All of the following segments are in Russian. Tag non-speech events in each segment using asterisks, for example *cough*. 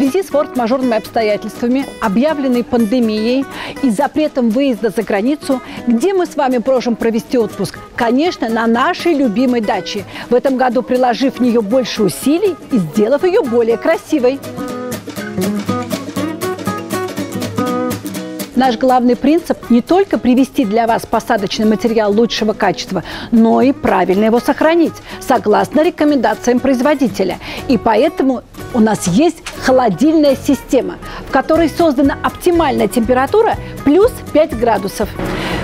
связи с форс-мажорными обстоятельствами, объявленной пандемией и запретом выезда за границу, где мы с вами можем провести отпуск? Конечно, на нашей любимой даче. В этом году приложив в нее больше усилий и сделав ее более красивой. Наш главный принцип не только привести для вас посадочный материал лучшего качества, но и правильно его сохранить, согласно рекомендациям производителя. И поэтому у нас есть холодильная система, в которой создана оптимальная температура плюс 5 градусов.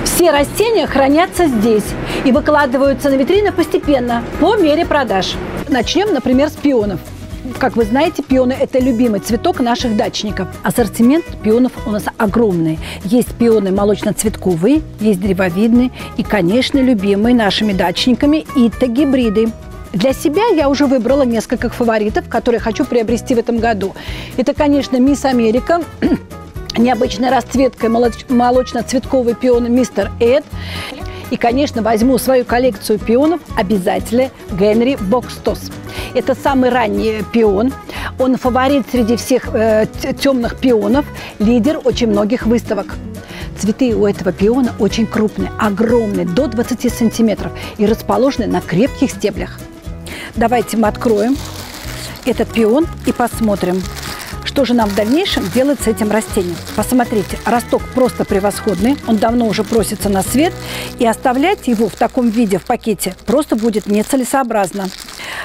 Все растения хранятся здесь и выкладываются на витрины постепенно, по мере продаж. Начнем, например, с пионов – как вы знаете, пионы – это любимый цветок наших дачников. Ассортимент пионов у нас огромный. Есть пионы молочно-цветковые, есть древовидные и, конечно, любимые нашими дачниками – итто-гибриды. Для себя я уже выбрала несколько фаворитов, которые хочу приобрести в этом году. Это, конечно, Мисс Америка, *clears throat* необычной расцветкой молочно-цветковый пион Мистер Эд. И, конечно, возьму свою коллекцию пионов обязательно Генри Бокстос. Это самый ранний пион. Он фаворит среди всех э, темных пионов, лидер очень многих выставок. Цветы у этого пиона очень крупные, огромные, до 20 сантиметров и расположены на крепких стеблях. Давайте мы откроем этот пион и посмотрим, что же нам в дальнейшем делать с этим растением? Посмотрите, росток просто превосходный, он давно уже просится на свет, и оставлять его в таком виде в пакете просто будет нецелесообразно.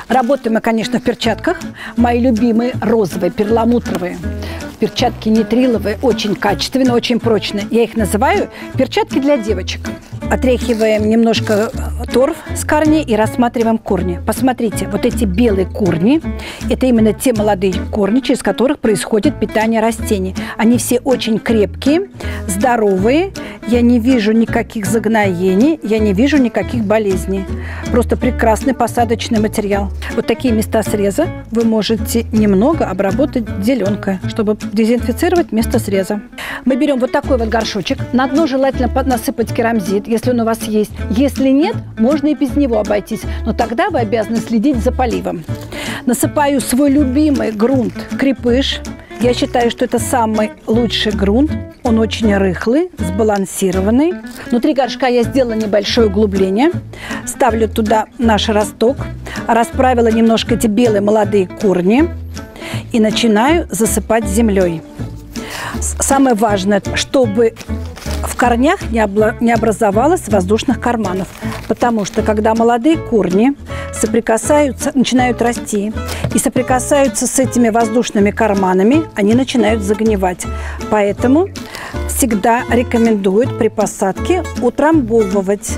Работаем мы, конечно, в перчатках. Мои любимые розовые, перламутровые. Перчатки нитриловые, очень качественные, очень прочные. Я их называю перчатки для девочек. Отряхиваем немножко торф с корней и рассматриваем корни. Посмотрите, вот эти белые корни – это именно те молодые корни, через которых происходит питание растений. Они все очень крепкие, здоровые. Я не вижу никаких загноений, я не вижу никаких болезней. Просто прекрасный посадочный материал. Вот такие места среза вы можете немного обработать зеленкой, чтобы дезинфицировать место среза. Мы берем вот такой вот горшочек. На дно желательно насыпать керамзит, если он у вас есть. Если нет, можно и без него обойтись. Но тогда вы обязаны следить за поливом. Насыпаю свой любимый грунт крепыш. Я считаю, что это самый лучший грунт. Он очень рыхлый, сбалансированный. Внутри горшка я сделала небольшое углубление. Ставлю туда наш росток. Расправила немножко эти белые молодые корни. И начинаю засыпать землей. Самое важное, чтобы корнях не, обла- не образовалось воздушных карманов. Потому что когда молодые корни соприкасаются, начинают расти и соприкасаются с этими воздушными карманами, они начинают загнивать. Поэтому всегда рекомендуют при посадке утрамбовывать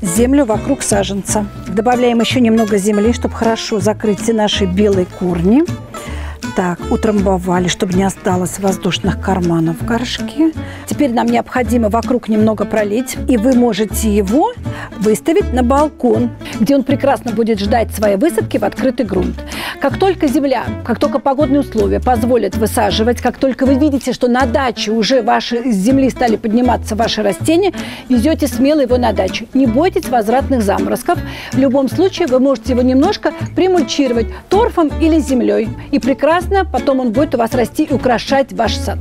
землю вокруг саженца. Добавляем еще немного земли, чтобы хорошо закрыть все наши белые корни. Так, утрамбовали, чтобы не осталось воздушных карманов в горшке. Теперь нам необходимо вокруг немного пролить, и вы можете его выставить на балкон, где он прекрасно будет ждать своей высадки в открытый грунт. Как только земля, как только погодные условия позволят высаживать, как только вы видите, что на даче уже ваши, из земли стали подниматься ваши растения, везете смело его на дачу. Не бойтесь возвратных заморозков. В любом случае вы можете его немножко примульчировать торфом или землей. И прекрасно потом он будет у вас расти и украшать ваш сад.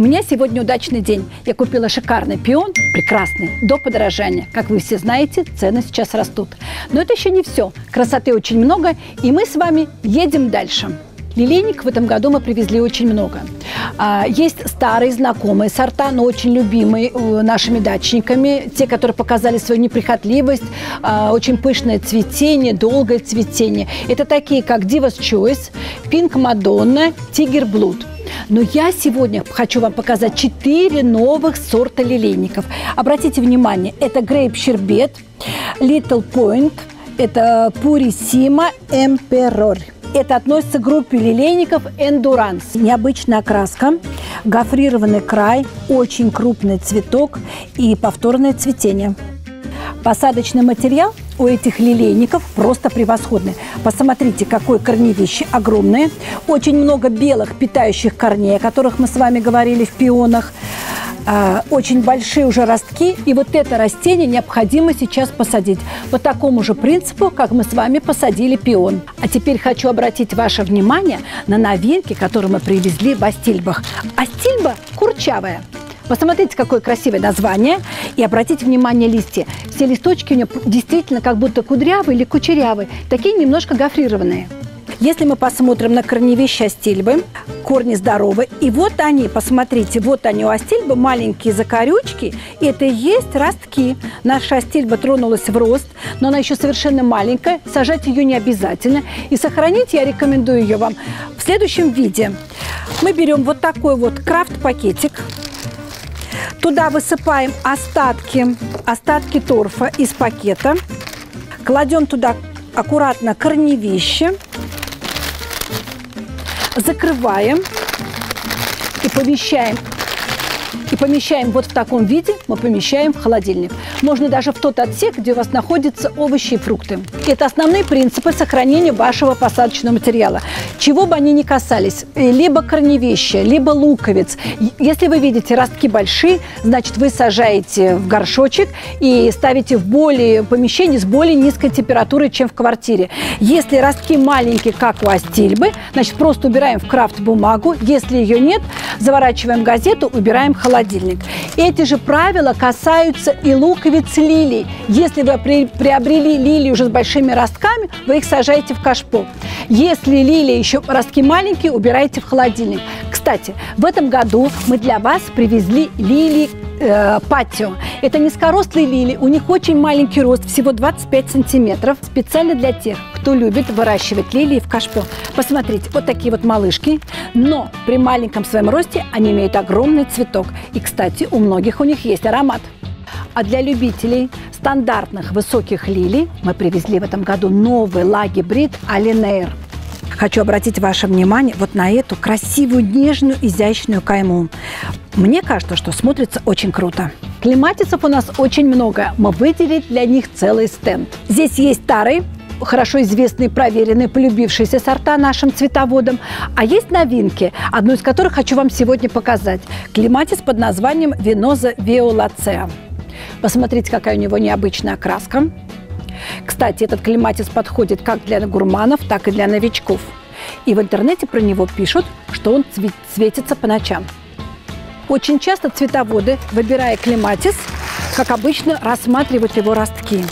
У меня сегодня удачный день. Я купила шикарный пион, прекрасный, до подорожания. Как вы все знаете, цены сейчас растут. Но это еще не все. Красоты очень много, и мы с вами едем дальше. Лилейник в этом году мы привезли очень много. А, есть старые знакомые сорта, но очень любимые э, нашими дачниками. Те, которые показали свою неприхотливость, а, очень пышное цветение, долгое цветение. Это такие, как Divas Choice, Pink Madonna, Tiger Blood. Но я сегодня хочу вам показать четыре новых сорта лилейников. Обратите внимание, это грейп щербет, Little Point, это Purissima Emperor. Это относится к группе лилейников Endurance. Необычная окраска, гофрированный край, очень крупный цветок и повторное цветение. Посадочный материал у этих лилейников просто превосходный. Посмотрите, какое корневище огромное. Очень много белых питающих корней, о которых мы с вами говорили в пионах. э, очень большие уже ростки, и вот это растение необходимо сейчас посадить по такому же принципу, как мы с вами посадили пион. А теперь хочу обратить ваше внимание на новинки, которые мы привезли в Астильбах. Астильба курчавая. Посмотрите, какое красивое название. И обратите внимание листья. Все листочки у нее действительно как будто кудрявые или кучерявые. Такие немножко гофрированные. Если мы посмотрим на корневища астильбы, корни здоровы. И вот они, посмотрите, вот они у астильбы, маленькие закорючки. И это и есть ростки. Наша астильба тронулась в рост, но она еще совершенно маленькая. Сажать ее не обязательно. И сохранить я рекомендую ее вам в следующем виде. Мы берем вот такой вот крафт-пакетик. Туда высыпаем остатки, остатки торфа из пакета. Кладем туда аккуратно корневище. Закрываем и помещаем и помещаем вот в таком виде, мы помещаем в холодильник. Можно даже в тот отсек, где у вас находятся овощи и фрукты. Это основные принципы сохранения вашего посадочного материала. Чего бы они ни касались, э, либо корневища, либо луковиц. Если вы видите ростки большие, значит вы сажаете в горшочек и ставите в более помещение с более низкой температурой, чем в квартире. Если ростки маленькие, как у астильбы, значит просто убираем в крафт бумагу. Если ее нет, заворачиваем газету, убираем в холодильник. Эти же правила касаются и луковиц лилий. Если вы приобрели лилии уже с большими ростками, вы их сажаете в кашпо. Если лилии еще ростки маленькие, убирайте в холодильник. Кстати, в этом году мы для вас привезли лилии э, патио. Это низкорослые лилии, у них очень маленький рост, всего 25 сантиметров, специально для тех, кто любит выращивать лилии в кашпо. Посмотрите, вот такие вот малышки, но при маленьком своем росте они имеют огромный цветок. И, кстати, у многих у них есть аромат. А для любителей стандартных высоких лилий мы привезли в этом году новый лаги-брид Алинейр. Хочу обратить ваше внимание вот на эту красивую, нежную, изящную кайму. Мне кажется, что смотрится очень круто. Климатисов у нас очень много. Мы выделили для них целый стенд. Здесь есть старый, хорошо известные, проверенные, полюбившиеся сорта нашим цветоводам. А есть новинки, одну из которых хочу вам сегодня показать. Климатис под названием Веноза виолацеа. Посмотрите, какая у него необычная окраска. Кстати, этот климатис подходит как для гурманов, так и для новичков. И в интернете про него пишут, что он светится по ночам. Очень часто цветоводы, выбирая климатис, как обычно, рассматривают его ростки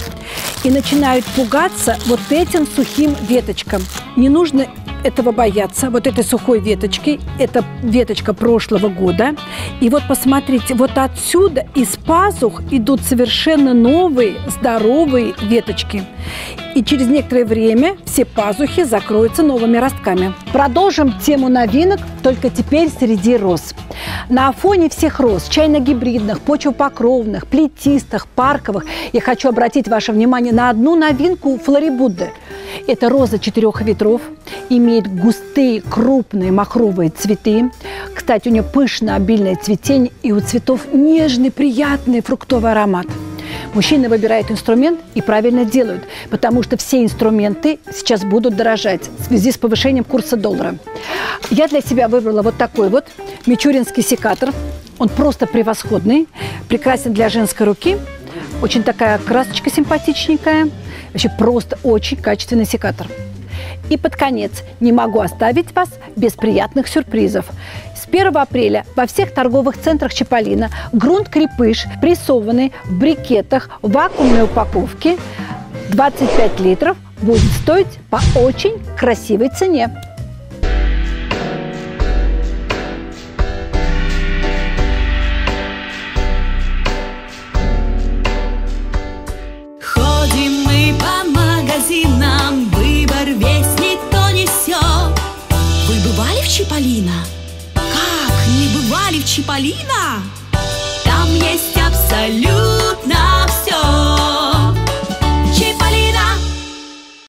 и начинают пугаться вот этим сухим веточкам. Не нужно этого бояться, вот этой сухой веточки. Это веточка прошлого года. И вот посмотрите, вот отсюда из пазух идут совершенно новые здоровые веточки. И через некоторое время все пазухи закроются новыми ростками. Продолжим тему новинок, только теперь среди роз. На фоне всех роз, чайно-гибридных, почвопокровных, плетистых, парковых, я хочу обратить ваше внимание на одну новинку флорибудды – это роза четырех ветров, имеет густые, крупные махровые цветы. Кстати, у нее пышное, обильное цветение, и у цветов нежный, приятный фруктовый аромат. Мужчины выбирают инструмент и правильно делают, потому что все инструменты сейчас будут дорожать в связи с повышением курса доллара. Я для себя выбрала вот такой вот мичуринский секатор. Он просто превосходный, прекрасен для женской руки. Очень такая красочка симпатичненькая. Вообще просто очень качественный секатор. И под конец не могу оставить вас без приятных сюрпризов. С 1 апреля во всех торговых центрах Чаполина грунт крепыш, прессованный в брикетах в вакуумной упаковке 25 литров, будет стоить по очень красивой цене. Чиполлино. Как, не бывали в Чиполлино? Там есть абсолют